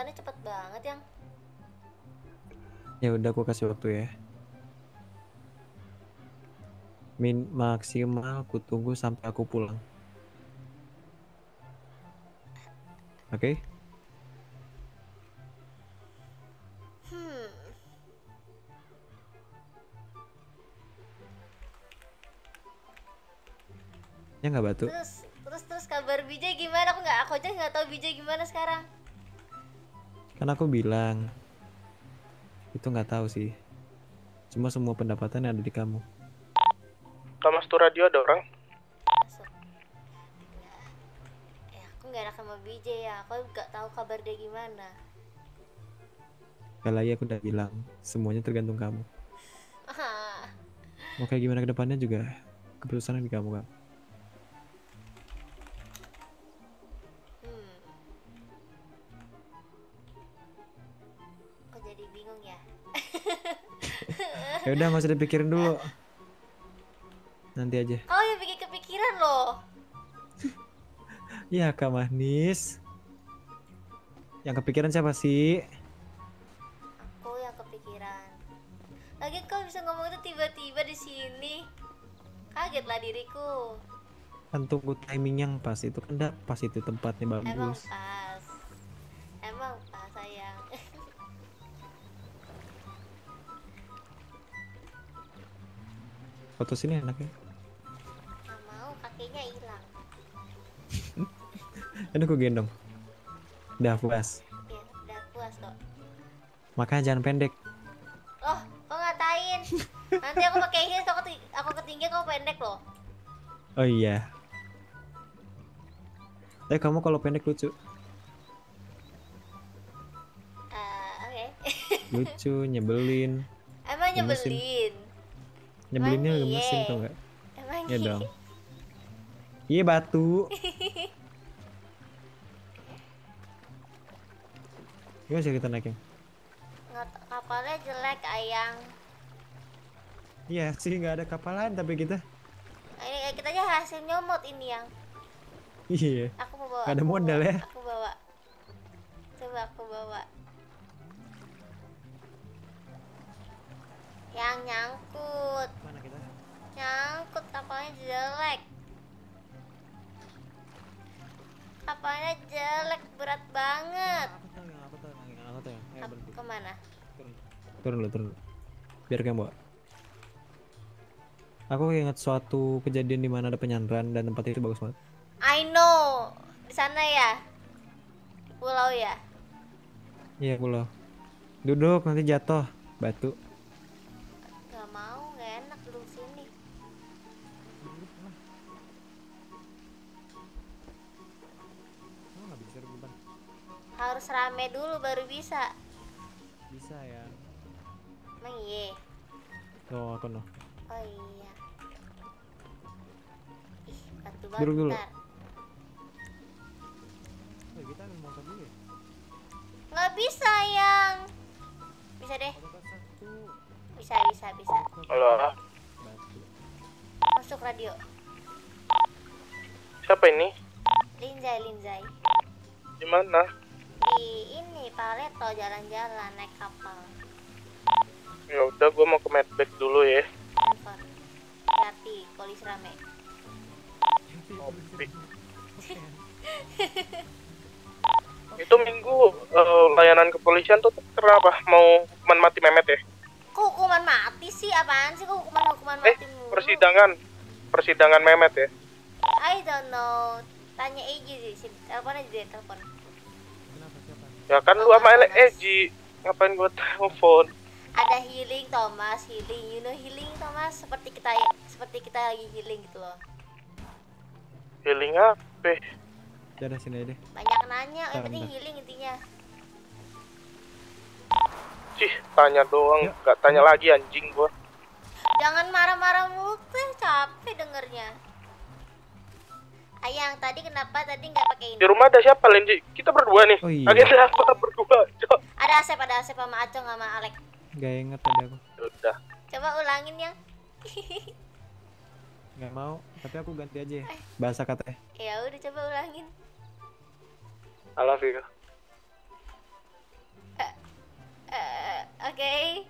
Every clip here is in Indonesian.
keputusannya cepet banget yang. Ya udah aku kasih waktu ya. Min maksimal aku tunggu sampai aku pulang. Oke? Hmm. Ya nggak batu. Terus terus terus kabar Bijay gimana? Aku nggak aku aja nggak tahu Bijay gimana sekarang. Kan aku bilang itu nggak tahu sih. Cuma semua pendapatan ada di kamu. Thomas tuh radio ada orang. Masuk. Nggak. Ya aku nggak enak sama Bijay ya. Aku nggak tahu kabar dia gimana. Sekali lagi aku udah bilang semuanya tergantung kamu. Mau kayak gimana ke depannya juga keputusan di kamu kan. Ya udah usah dipikirin dulu. Nanti aja. Kau yang bikin kepikiran loh. Ya Kak Manis. Yang kepikiran siapa sih? Aku yang kepikiran. Lagi kau bisa ngomong itu tiba-tiba di sini. Kagetlah diriku. Kan tunggu timing yang pas itu kan pas itu tempatnya Emang bagus. pas. Foto sini enak ya. Gak mau kakinya hilang. Aduh aku gendong. Udah puas. Ya, udah puas kok. Makanya jangan pendek. Oh, kok ngatain? Nanti aku pakai heels, aku, aku ketinggian, kau pendek loh. Oh iya. Eh kamu kalau pendek lucu. Eh, Oke. Lucu, nyebelin. Emang nyebelin. Nyebelinnya gemesin tau gak? Emang Iya iya. dong. Iya batu. Gimana sih kita? Ngat- Kapalnya jelek, ayang. Iya sih nggak ada kapalan tapi kita. Ini kita aja hasil nyomot ini yang. Iya. Aku mau bawa. Nggak ada aku modal bawa, ya. Aku bawa. Coba aku bawa. Yang nyangkut? Nyangkut kapalnya jelek. Kapalnya jelek, berat banget. Aku tahu yang aku tahu yang aku tahu yang. Ayo Ap- berhenti. ke mana? Turun. Turun dulu turun. dulu. Biar kamu bawa. Aku ingat suatu kejadian di mana ada penyandaran dan tempat itu bagus banget. I know, di sana ya, pulau ya. Iya pulau. Duduk nanti jatuh batu. Harus rame dulu baru bisa. Bisa ya. Emang iya. Tuh aku noh. Oh iya. Ih, batu Duduk dulu. Oh, kita motor dulu ya. Nggak bisa yang. Bisa deh. Bisa, bisa, bisa. Halo. Batu. Masuk radio. Siapa ini? Linzai, Linzai. Di mana? Ini Paleto jalan-jalan naik kapal. Ya udah, gua mau ke medbag dulu ya. Hati, polisi rame. Itu minggu eh, layanan kepolisian tuh kenapa? Mau hukuman mati memet ya? Kok hukuman mati sih? Apaan sih kok hukuman hukuman Eh, mati mulu? persidangan. Persidangan memet ya? I don't know. Tanya aja sih, sini. telepon aja deh, telepon. Ya kan lu sama Elek Eji. Ngapain gua telepon? Ada healing Thomas, healing. You know healing Thomas? Seperti kita seperti kita lagi healing gitu loh. Healing apa? Ya udah sini aja deh. Banyak nanya, yang Bentar, penting healing intinya. Cih, tanya doang. Gak tanya lagi anjing gua. Jangan marah-marah mulu teh, capek dengernya. Ayang tadi kenapa tadi nggak pakai ini? Di rumah ada siapa Lenji? Kita berdua nih. Oh, iya. Akhirnya aku berdua. Coba. Ada Asep, ada Asep sama Acong sama Alek. Gak inget ada aku. Ya udah. Coba ulangin yang. gak mau, tapi aku ganti aja ya. Eh. Bahasa katanya. Ya udah coba ulangin. I love you. Uh, uh, Oke.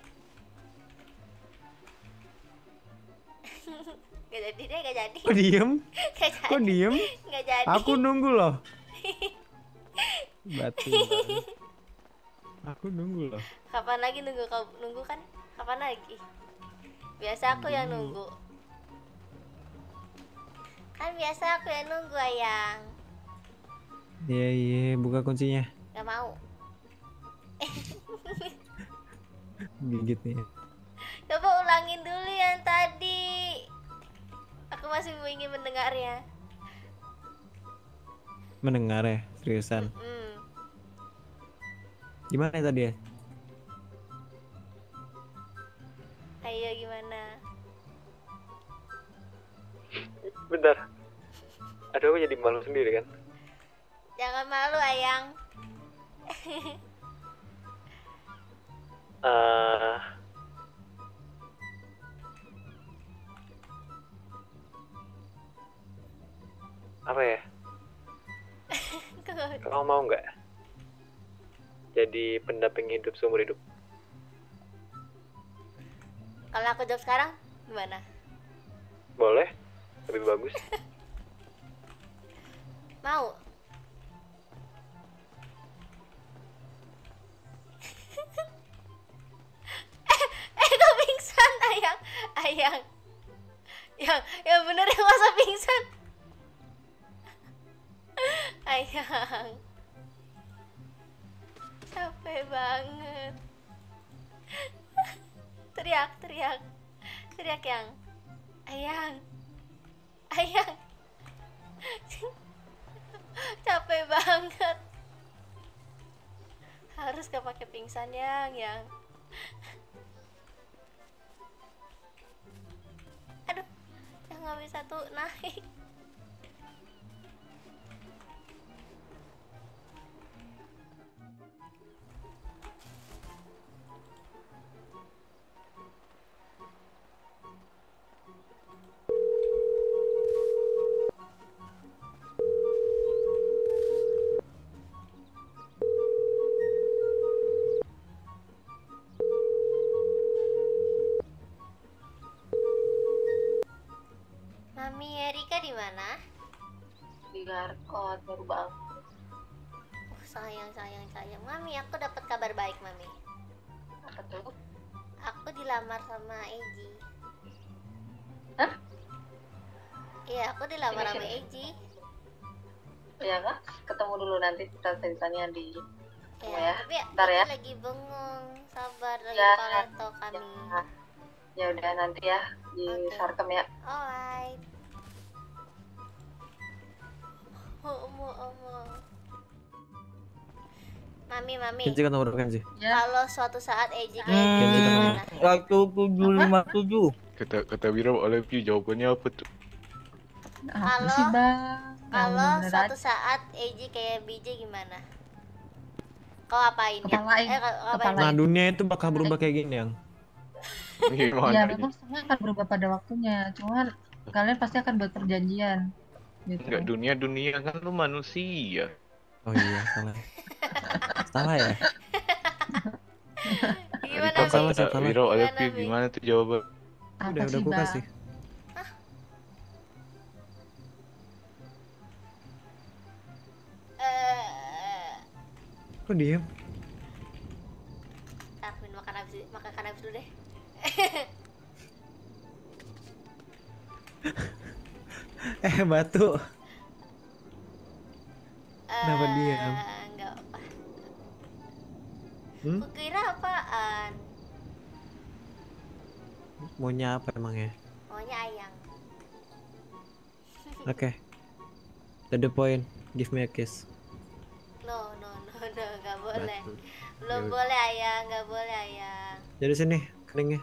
Okay. gak jadi deh, gak jadi. Oh, diem. Nggak jadi. Aku nunggu loh. Batu. Aku nunggu loh. Kapan lagi nunggu kau nunggu kan? Kapan lagi? Biasa aku yang nunggu. Kan biasa aku yang nunggu ayang. Iya iya, buka kuncinya. Gak mau. Gigit nih. Coba ulangin dulu yang tadi. Aku masih ingin mendengarnya. Mendengar ya, seriusan. Gimana tadi ya? Ayo gimana? Bentar. Aduh, aku jadi malu sendiri kan. Jangan malu ayang. Eh apa ya? Kamu mau nggak? Jadi pendamping hidup seumur hidup. Kalau aku jawab sekarang gimana? Boleh? Lebih bagus. Mau? eh, eh kok pingsan ayang? Ayang. Yang, yang bener yang masa pingsan. Teriak, teriak. Yang. Ayang. Ayang. capek banget harus gak pakai pingsan yang yang aduh yang nggak bisa tuh naik mami Erika di mana? Di Garkot baru bangun. Oh, sayang sayang sayang. Mami aku dapat kabar baik mami. Apa tuh? Aku dilamar sama Eji Hah? iya aku dilamar Ini sama siapa? Eji ya kak ketemu dulu nanti kita ceritanya di ya, ya, tapi ntar ya. Lagi bengong. Sabar lagi Ya, paleto kami. Ya. Ya udah nanti ya. Di Oke. sarkem ya alright omo omo mami mami Kenci kan nomor Kenci. kalau suatu saat Eji kayak Hmm. gini gimana Waktu tujuh lima tujuh. Kata kata Wira love you jawabannya apa tuh? Kalau bener-bener suatu saat Eji kayak BJ gimana kau apain ya Kepalain. eh apain Kepalain. Nah, dunia itu bakal berubah kayak gini, yang. Ya Gimana? memang semua akan berubah pada waktunya. Cuman kalian pasti akan buat perjanjian. Gitu. Enggak dunia dunia kan lu manusia. Oh iya, salah. salah ya? gimana kau Salah, sih salah. Wira I love Gimana, gimana tuh jawaban? Apa udah, udah sih gue kasih. eh Kok diem? aku makan habis makan habis dulu deh Eh, batu. Kenapa diam? Enggak apa. Hmm? Kukira apaan? Maunya apa emangnya? Maunya ayang. Oke. To the point. Give me a kiss. No, no, no, no, nggak boleh. Batu. Belum Yaudah. boleh ayang, nggak boleh ayang. Jadi sini, keningnya.